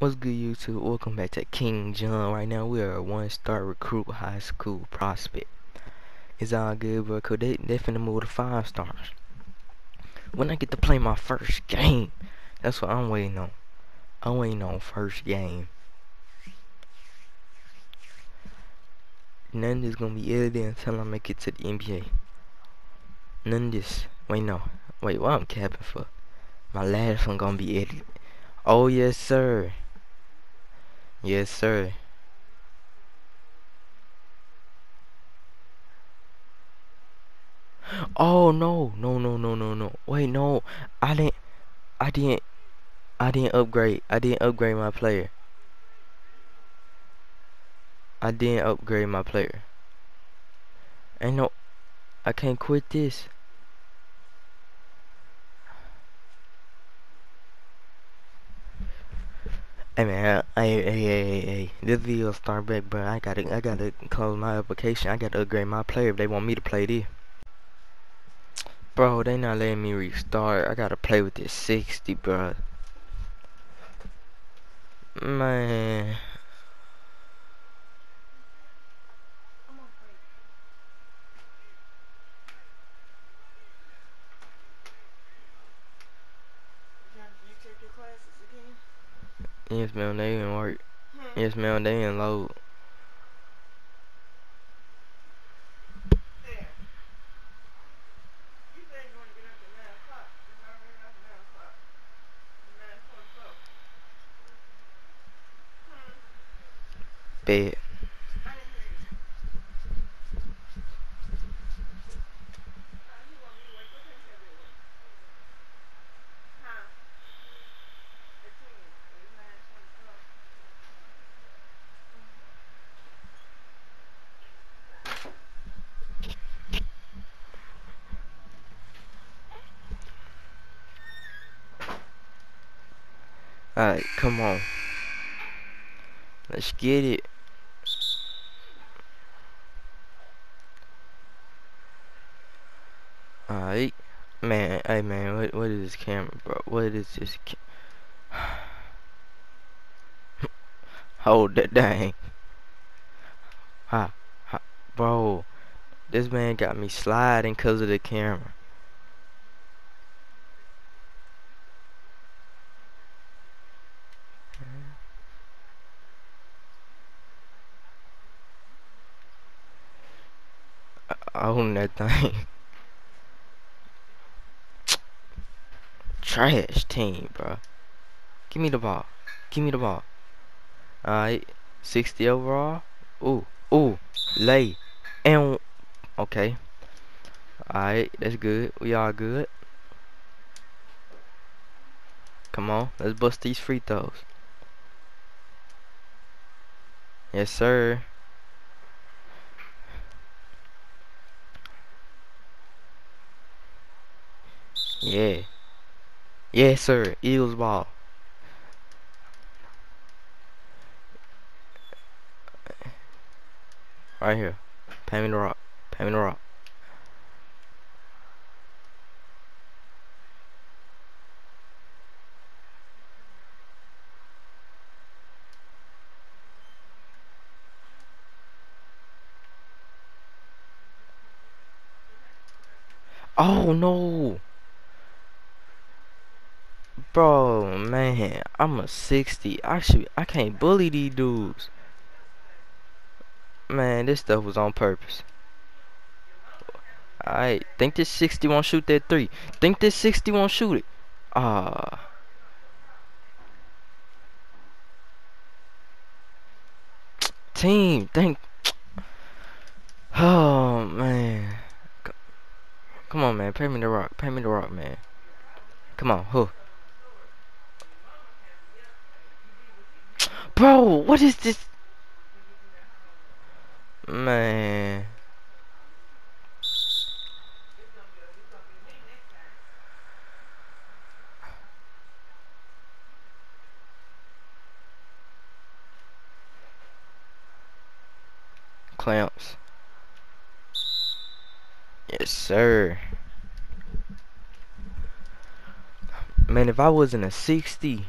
What's good YouTube? Welcome back to King Jon. Right now we are a one star recruit high school prospect. It's all good bro cause they, finna move to five stars. When I get to play my first game, that's what I'm waiting on. I'm waiting on first game. None of this gonna be edited until I make it to the NBA. None of this. Wait no. Wait, what I'm capping for? My last one gonna be edited. Oh yes sir. Yes, sir. Oh no, no, no, no, no, no. Wait, no. I didn't. I didn't. I didn't upgrade. I didn't upgrade my player. I didn't upgrade my player. Ain't no. I can't quit this. Hey man, hey, hey, hey, hey, hey, this video start back, bro. I gotta, I gotta close my application. I gotta upgrade my player if they want me to play this. Bro, they not letting me restart. I gotta play with this 60, bro. Man. Yes, ma'am, they didn't work. Hmm. Yes, ma'am, they didn't load. Bed. Alright, come on. Let's get it. Alright. Man, hey man, what what is this camera, bro? What is this Hold that dang. Ha, ha, bro. This man got me sliding cause of the camera. I own that thing. Trash team, bro. Give me the ball. Give me the ball. Alright. 60 overall. Ooh. Ooh. Lay. And. Okay. Alright. That's good. We all good. Come on. Let's bust these free throws. Yes, sir. Yeah. Yes, sir. Eagles ball. Right here. Pay me rock. Pay rock. Oh no! Bro, man, I'm a 60. I should, I can't bully these dudes. Man, this stuff was on purpose. Alright, think this 60 won't shoot that 3. Think this 60 won't shoot it. Ah. Team, think. Oh, man. Come on, man. Pay me the rock. Pay me the rock, man. Come on. Huh. Bro, what is this? Man. Clamps. Yes, sir. Man, if I wasn't a 60...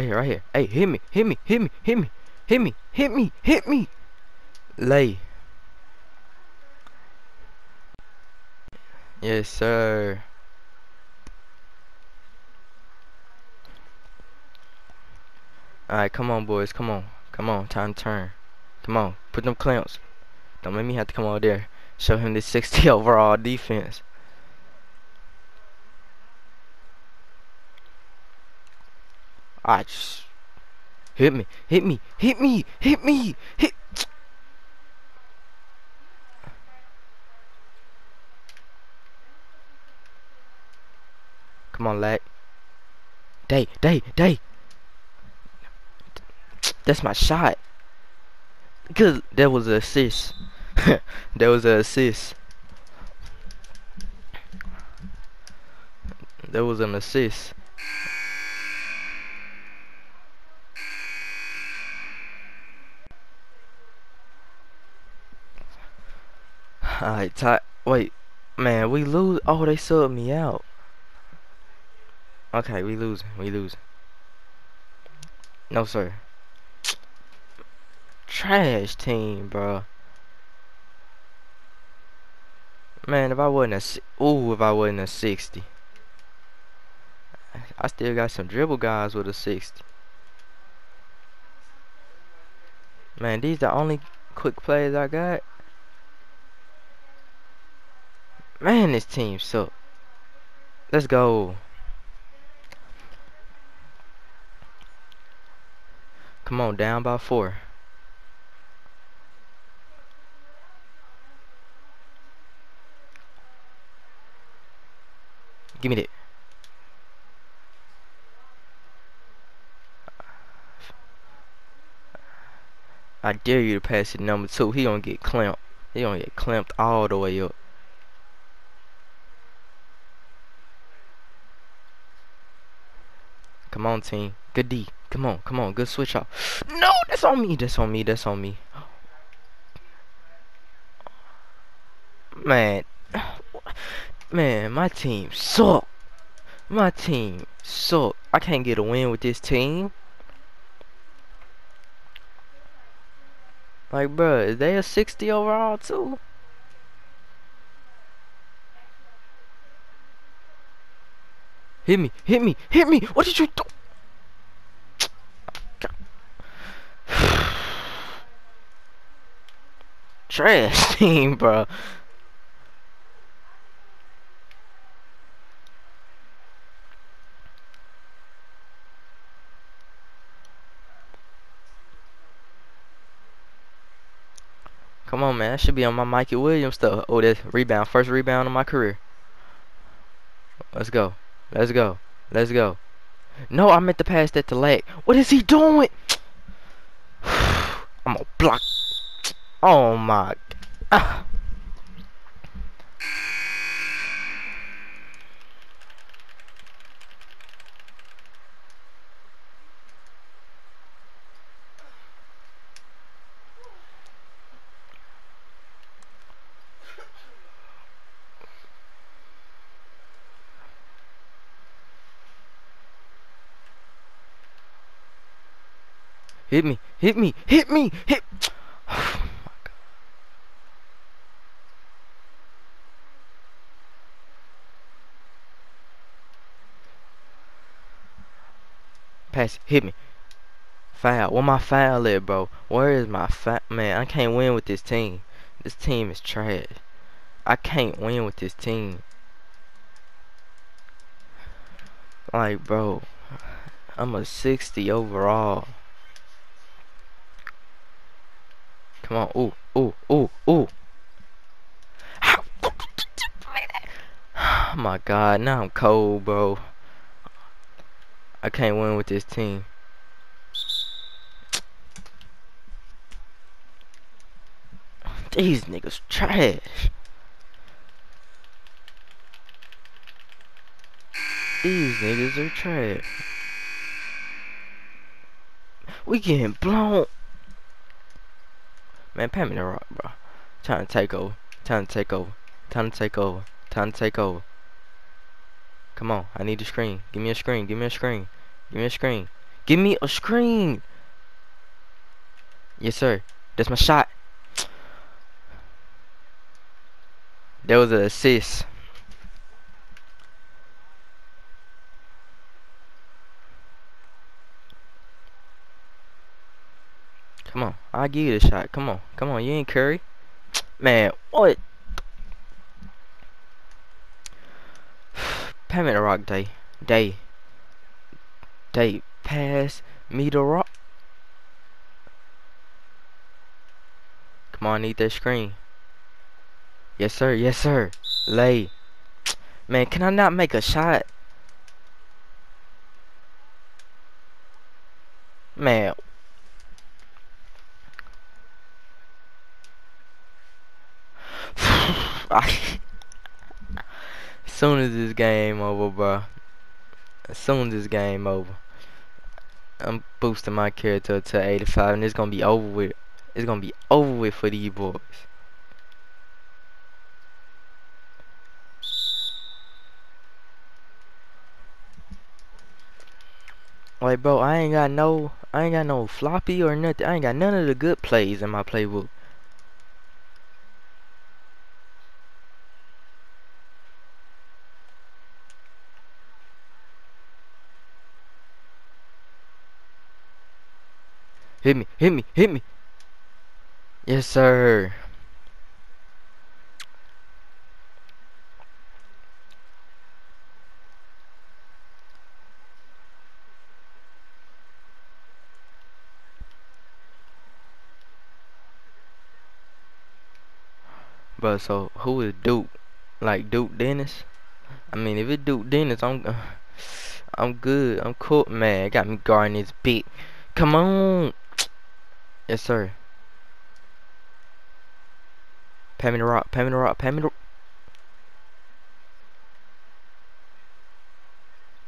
Right here, right here. Hey, hit me, hit me, hit me, hit me, hit me, hit me, hit me. Lay. Yes, sir. Alright, come on, boys. Come on. Come on. Time to turn. Come on. Put them clamps. Don't make me have to come over there. Show him this 60 overall defense. I just hit me, hit me, hit me, hit me, hit. Come on, lad. Day, day, day. That's my shot. Cause that was an assist. that was an assist. That was an assist. Alright, Ty wait, man, we lose. Oh, they subbed me out. Okay, we lose. We lose. No, sir. Trash team, bro. Man, if I wasn't a ooh, if I wasn't a 60. I still got some dribble guys with a 60. Man, these the only quick plays I got. Man, this team suck. Let's go. Come on, down by four. Give me that. I dare you to pass it number two. He gonna get clamped. He gonna get clamped all the way up. Come on, team. Good D. Come on, come on. Good switch off. No, that's on me. That's on me. That's on me. Man. Man, my team suck. My team suck. I can't get a win with this team. Like, bro, is they a 60 overall too? Hit me, hit me, hit me! What did you do? Trash team, bro. Come on, man. I should be on my Mikey Williams stuff. Oh, that's rebound. First rebound of my career. Let's go. Let's go. Let's go. No, I meant to pass that to Leg. What is he doing? I'm gonna block. Oh my. Ah. Hit me, hit me, hit me, hit. Oh Pass, hit me. Foul. Where my foul at, bro? Where is my foul? Man, I can't win with this team. This team is trash. I can't win with this team. Like, bro, I'm a 60 overall. Come on. Ooh, ooh, ooh, ooh. Oh my god, now I'm cold, bro. I can't win with this team. These niggas trash. These niggas are trash. We getting blown. Man, pay me the rock, bro. Time to take over. Time to take over. Time to take over. Time to take over. Come on, I need a screen. Give me a screen. Give me a screen. Give me a screen. Give me a screen. Yes, sir. That's my shot. That was an assist. Come on. I'll give you the shot. Come on. Come on. You ain't Curry. Man, what? Pam the rock day. Day. Day. Pass me the rock. Come on, I need that screen. Yes, sir. Yes, sir. Lay. Man, can I not make a shot? Man, as soon as this game over, bro. As soon as this game over, I'm boosting my character to 85, and it's gonna be over with. It's gonna be over with for these boys. Like, bro, I ain't got no, I ain't got no floppy or nothing. I ain't got none of the good plays in my playbook. Hit me, hit me, hit me. Yes, sir. But so who is Duke? Like Duke Dennis? I mean, if it's Duke Dennis, I'm I'm good. I'm cool, man. Got me guarding his beat. Come on. Yes, sir. The rock, me rock, pay.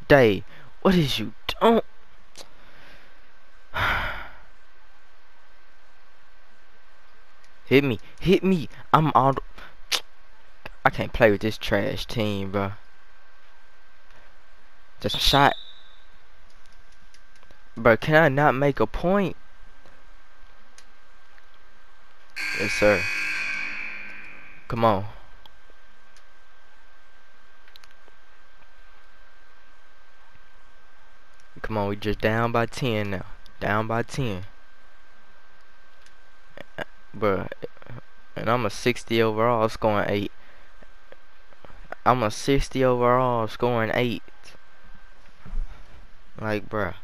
Day, what is you don't... hit me, hit me, I'm out... I can't play with this trash team, bro. Just a shot. Bro, can I not make a point? Yes, sir. Come on. Come on, we just down by 10 now. Down by 10. Bruh. And I'm a 60 overall scoring 8. I'm a 60 overall scoring 8. Like, bruh.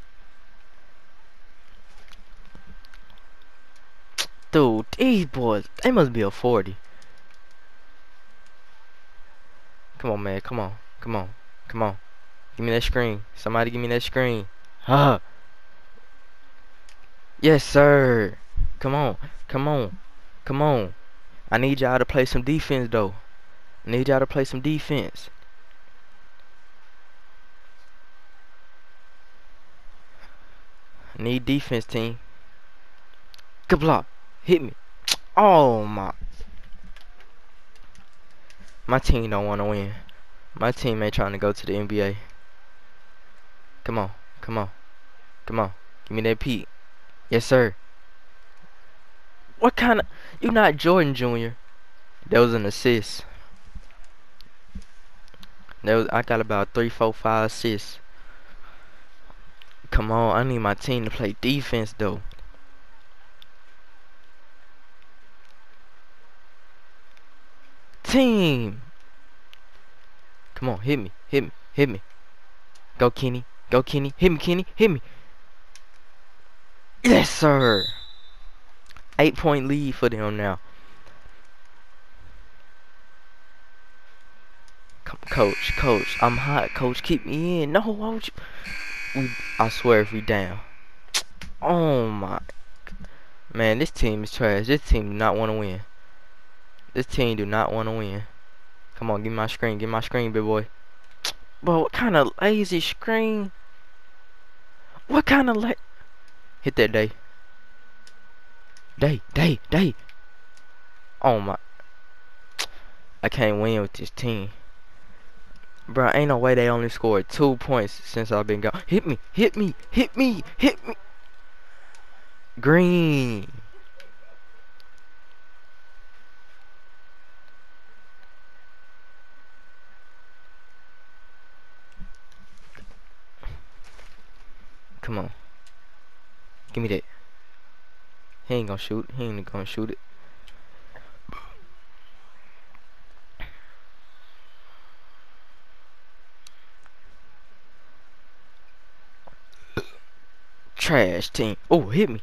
Dude, these boys, they must be a 40. Come on, man. Come on. Come on. Come on. Give me that screen. Somebody give me that screen. Huh. Yes, sir. Come on. Come on. Come on. I need y'all to play some defense, though. I need y'all to play some defense. Need defense, team. Good block. Hit me. Oh my. My team don't want to win. My team ain't trying to go to the NBA. Come on. Come on. Come on. Give me that peak. Yes, sir. What kind of... You're not Jordan Jr. That was an assist. That was, I got about three, four, five assists. Come on. I need my team to play defense, though. Team. Come on, hit me, hit me, hit me. Go Kenny, go Kenny, hit me Kenny, hit me. Yes, sir. Eight point lead for them now. Come, coach, coach, I'm hot. Coach, keep me in. No, why would you? I swear, if we down. Oh my. Man, this team is trash. This team not want to win. This team do not want to win. Come on, give me my screen. Give me my screen, big boy. Bro, what kind of lazy screen? What kind of la- Hit that day. Day, day, day. Oh my. I can't win with this team. Bro, ain't no way they only scored two points since I've been gone. Hit me, hit me, hit me, hit me. Green. Come on. Give me that. He ain't gonna shoot. He ain't gonna shoot it. Trash team. Oh, hit me.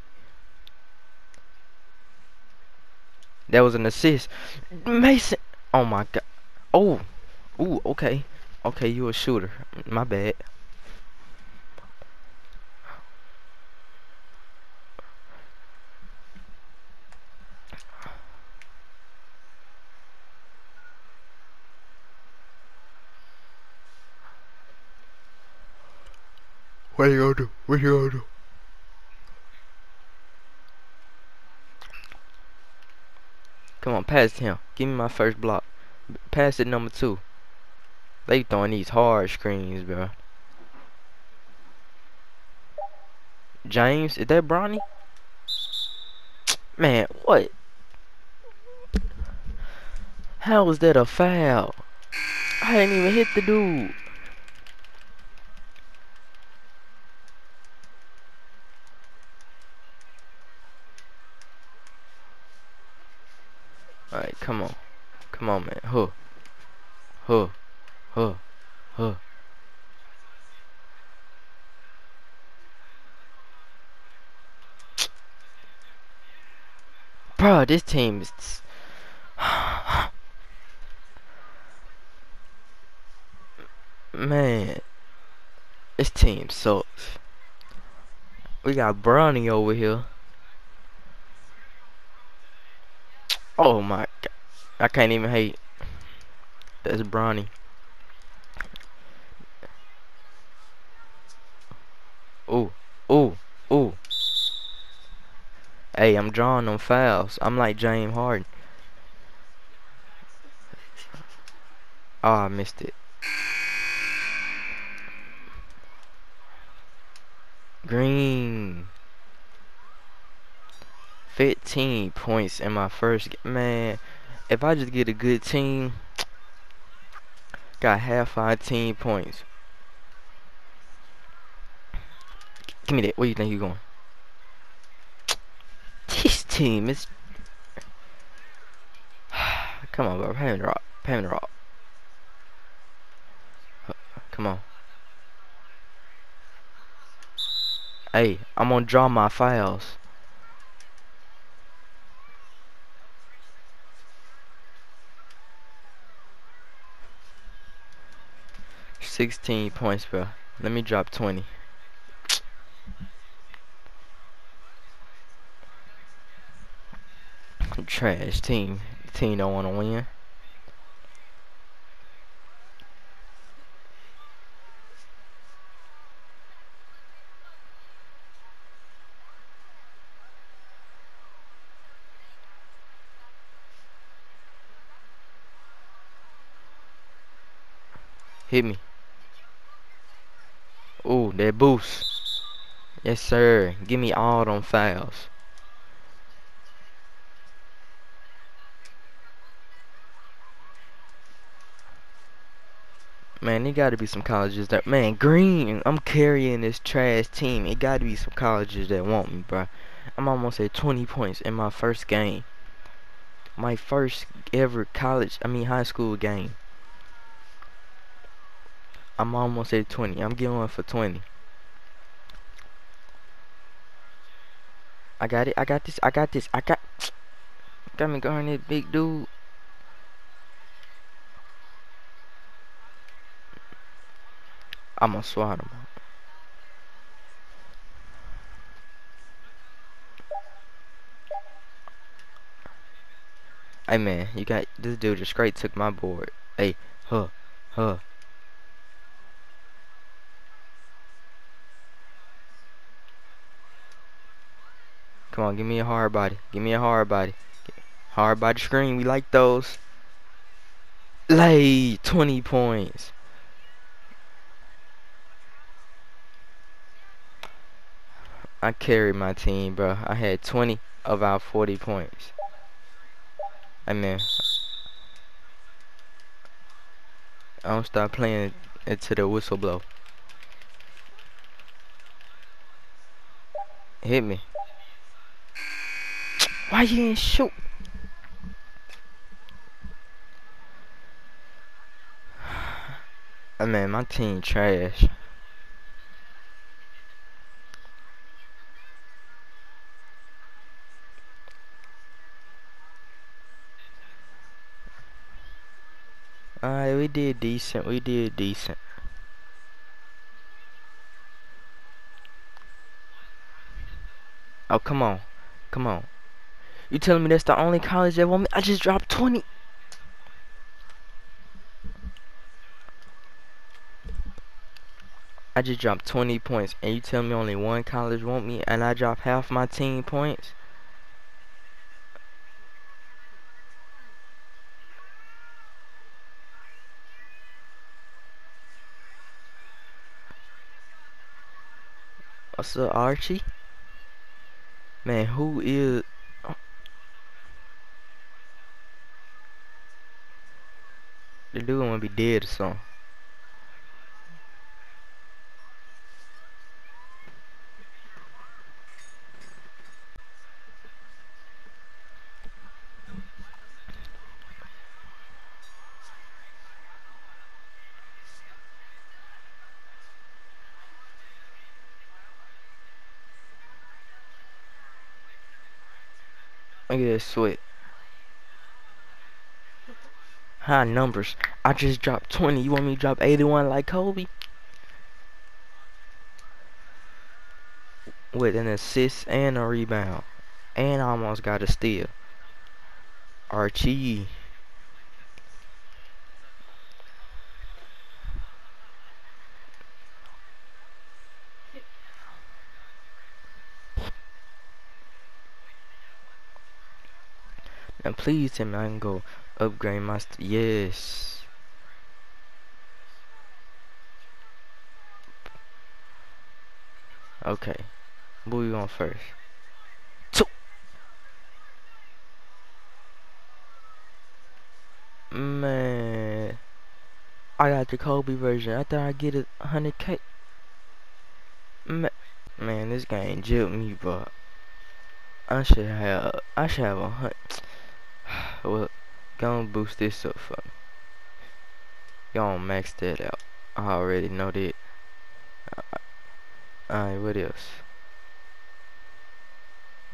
That was an assist. Mason. Oh my god. Oh. Ooh, okay. Okay, you a shooter. My bad. What you gonna do? What you gonna do? Come on, pass him. Give me my first block. Pass it number two. They throwing these hard screens, bro. James, is that Bronny? Man, what? How was that a foul? I didn't even hit the dude. Alright, come on. Come on, man. Huh. Huh. Huh. Huh. Bro, this team is... Man. This team sucks. We got Bronny over here. Oh my god. I can't even hate. That's Bronny. Ooh, ooh, ooh. Hey, I'm drawing them fouls. I'm like James Harden. Oh, I missed it. Green. 15 points in my first man if I just get a good team got half 15 points. Give me that where you think you going? This team is come on bro pay me the rock pay me the rock. Come on. Hey I'm gonna draw my files 16 points, bro. Let me drop 20. Trash team. team don't want to win. Hit me. That boost. Yes, sir. Give me all them fouls. Man, there gotta be some colleges that man green. I'm carrying this trash team. It gotta be some colleges that want me, bro. I'm almost at 20 points in my first game. My first ever college, I mean high school game. I'm almost at 20. I'm going for 20. I got it. I got this. I got this. I got. Got me going, that big dude. I'm gonna swat him. Hey man, you got this dude just straight took my board. Hey, huh, huh. Come on, give me a hard body. Give me a hard body. Hard body screen. We like those. Lay 20 points. I carried my team, bro. I had 20 of our 40 points. I mean, I don't stop playing until the whistle blow. Hit me. Why you didn't shoot? I mean, my team trash. Alright, we did decent. We did decent. Oh, come on. Come on. You telling me that's the only college that want me? I just dropped 20. I just dropped 20 points and you tell me only one college want me and I drop half my team points? What's up, Archie? Man, who is... The dude wanna be dead or something. Look sweat. High numbers. I just dropped 20. You want me to drop 81 like Kobe? With an assist and a rebound. And I almost got a steal. Archie. And please tell me I can go upgrade my yes. Okay. Who we on first? Two. Man. I got the Kobe version. I thought I'd get a 100k. Man, man, this game jilted me, but I should have, I should have a hundred well, go and boost this up for me. And max that out. I already know that. Uh, uh, alright, what else?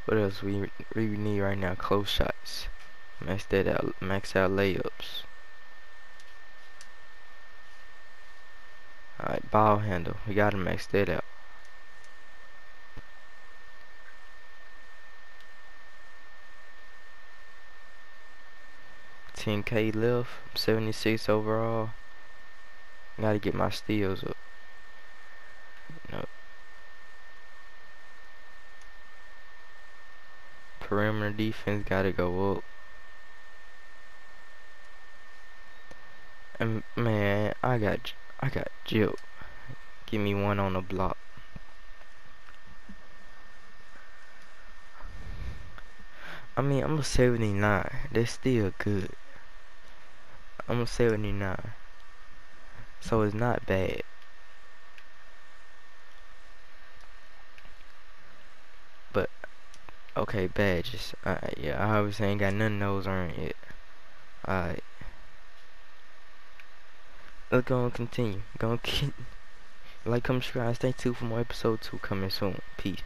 What else we we need right now? Close shots. Max that out. Max out layups. Alright, ball handle. We gotta max that out. 10k left 76 overall gotta get my steals up no. perimeter defense gotta go up and man I got I got Jill give me one on the block I mean, I'm a 79. That's still good. I'm a 79. So it's not bad. But, okay, badges. Alright, uh, yeah, I obviously ain't got none of those earned yet. Alright. Let's go and continue. Go and keep. Like, come subscribe, stay tuned for more episode 2 coming soon. Peace.